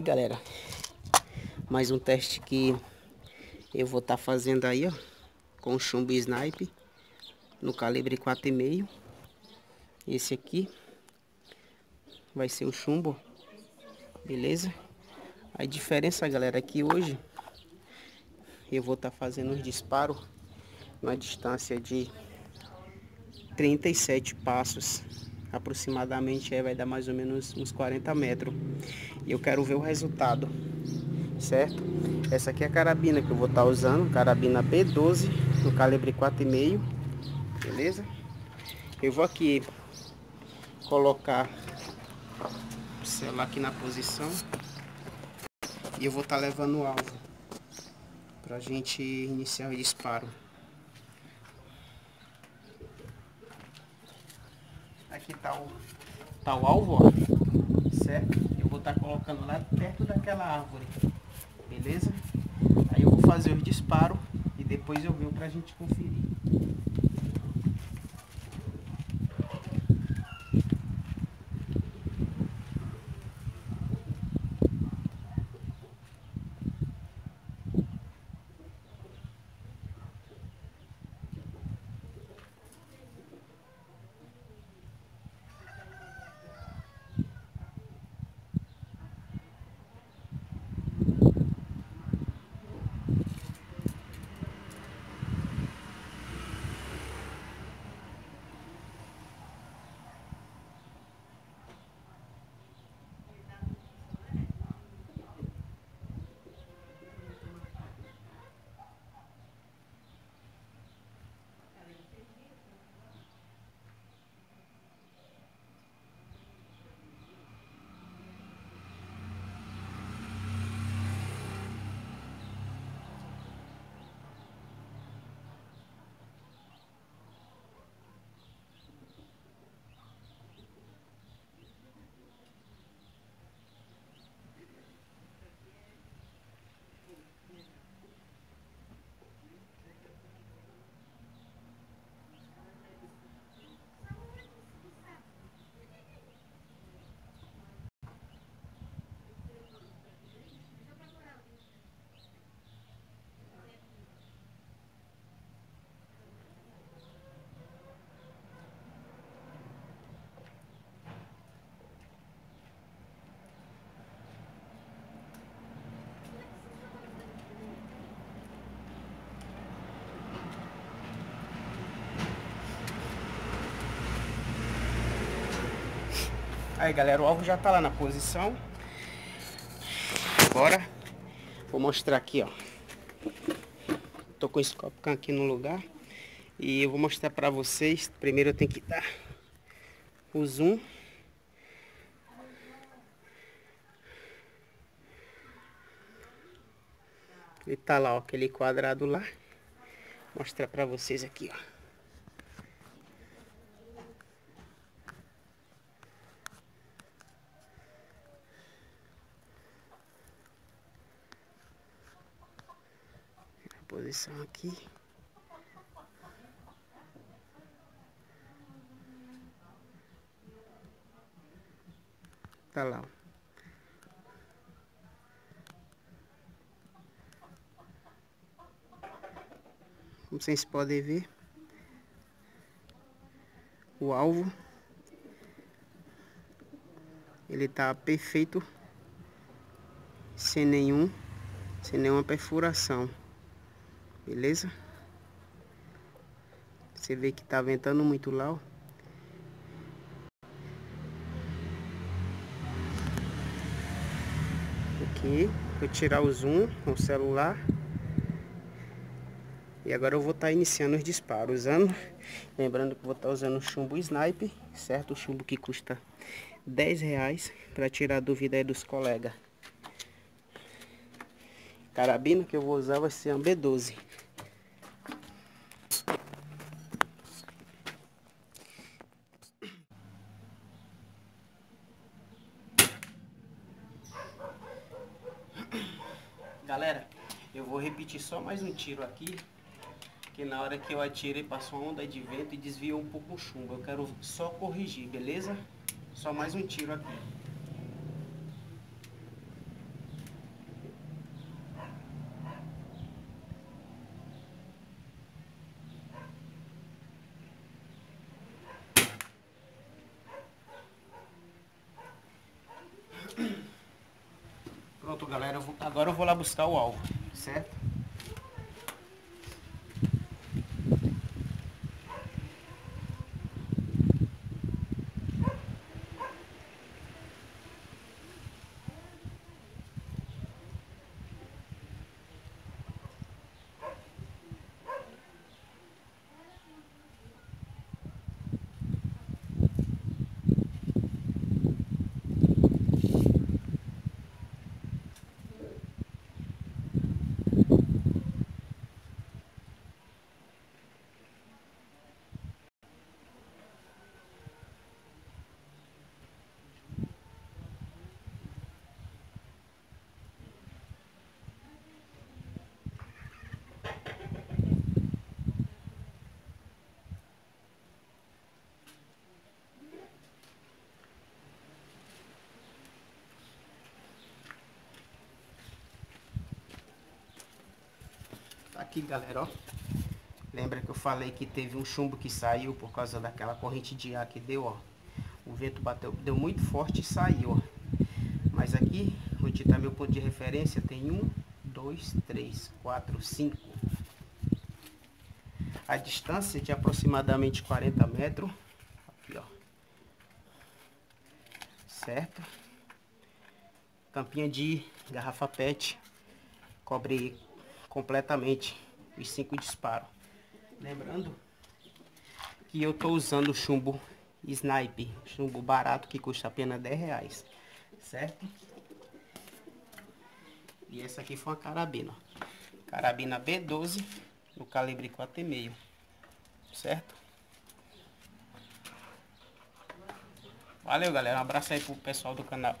Aí galera, mais um teste que eu vou estar tá fazendo aí, ó, com chumbo snipe no calibre 4,5. Esse aqui vai ser o chumbo, beleza? A diferença, galera, é que hoje eu vou estar tá fazendo os disparos numa distância de 37 passos aproximadamente é, vai dar mais ou menos uns 40 metros. E eu quero ver o resultado certo? Essa aqui é a carabina que eu vou estar tá usando carabina B12 no calibre 4,5 beleza? Eu vou aqui colocar o celular aqui na posição e eu vou estar tá levando o alvo pra gente iniciar o disparo Aqui tá o, tá o alvo, ó. Certo? Eu vou estar tá colocando lá perto daquela árvore. Beleza? Aí eu vou fazer os disparos e depois eu venho pra gente conferir. Aí galera, o alvo já tá lá na posição. Agora vou mostrar aqui, ó. Tô com o Scopcam aqui no lugar. E eu vou mostrar pra vocês. Primeiro eu tenho que dar o zoom. Ele tá lá, ó, aquele quadrado lá. Mostrar pra vocês aqui, ó. Posição aqui. Tá lá, Como vocês podem ver, o alvo, ele tá perfeito, sem nenhum, sem nenhuma perfuração. Beleza? Você vê que tá ventando muito lá, ó. Aqui, vou tirar o zoom com o celular. E agora eu vou estar tá iniciando os disparos, usando, lembrando que vou estar tá usando o chumbo Snipe, certo? O chumbo que custa 10 reais, para tirar a dúvida aí dos colegas. Carabina que eu vou usar vai ser a B12. Galera, eu vou repetir só mais um tiro aqui. Que na hora que eu atirei passou uma onda de vento e desviou um pouco o chumbo. Eu quero só corrigir, beleza? Só mais um tiro aqui. Galera, eu vou, agora eu vou lá buscar o alvo, certo? Aqui, galera, ó. Lembra que eu falei que teve um chumbo que saiu por causa daquela corrente de ar que deu, ó. O vento bateu, deu muito forte e saiu, ó. Mas aqui, onde está meu ponto de referência, tem um, dois, três, quatro, cinco. A distância de aproximadamente 40 metros. Aqui, ó. Certo? Tampinha de garrafa PET. Cobre completamente os cinco disparos. Lembrando que eu estou usando chumbo Snipe, chumbo barato que custa apenas 10 reais, certo? E essa aqui foi uma carabina, carabina B12 no calibre 4,5, certo? Valeu galera, um abraço aí pro pessoal do canal.